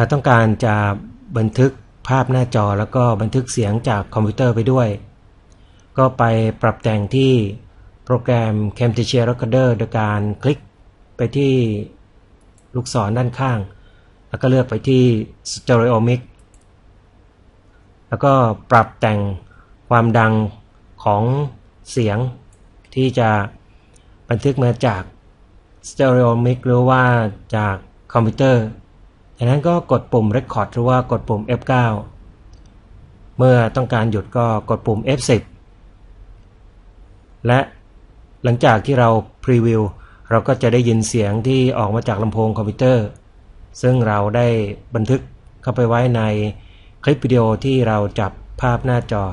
หากต้องการจะบันทึกภาพหน้าจอแล้วก็บันทึกเสียงจากคอมพิวเตอร์ไปด้วย ก็ไปปรับแต่งที่โปรแกรม Camtasia Recorder โดยการคลิกไปที่ลูกศรด้านข้าง แล้วก็เลือกไปที่ Stereo Mix แล้วก็ปรับแต่งความดังของเสียงที่จะบันทึกมาจาก Stereo Mix หรือว่าจากคอมพิวเตอร์ จากนั้นก็กดปุ่ม Record หรือว่ากดปุ่ม F9 เมื่อต้องการหยุดก็กดปุ่ม F10 และหลังจากที่เราพรีวิวเราก็จะได้ยินเสียงที่ออกมาจากลำโพงคอมพิวเตอร์ ซึ่งเราได้บันทึกเข้าไปไว้ในคลิปวิดีโอที่เราจับภาพหน้าจอ